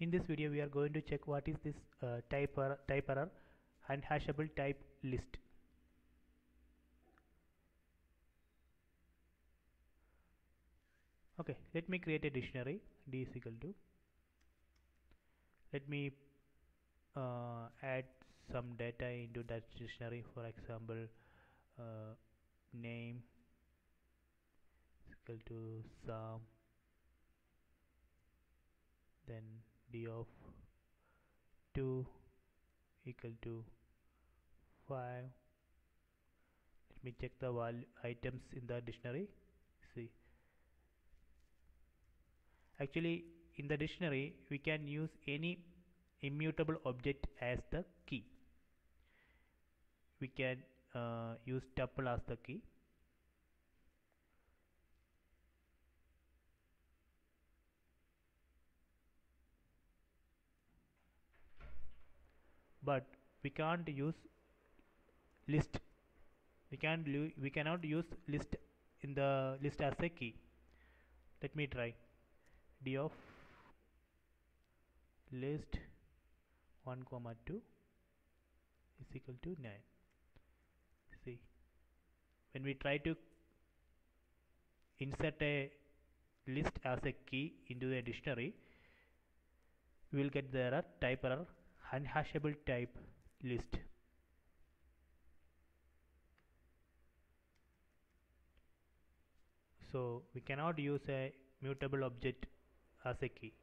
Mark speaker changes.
Speaker 1: in this video we are going to check what is this uh, type, error, type error unhashable type list. Okay let me create a dictionary d is equal to. Let me uh, add some data into that dictionary. For example uh, name is equal to sum then d of 2 equal to 5 let me check the value items in the dictionary. See. Actually in the dictionary we can use any immutable object as the key. We can uh, use tuple as the key but we can't use list. We can't we cannot use list in the list as a key. Let me try. D of list 1 comma 2 is equal to 9 see when we try to insert a list as a key into a dictionary we will get the error type error unhashable type list. So we cannot use a mutable object as a key